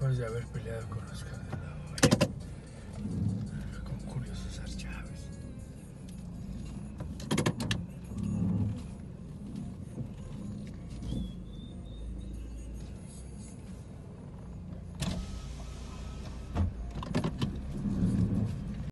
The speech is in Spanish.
después de haber peleado con los candelabros.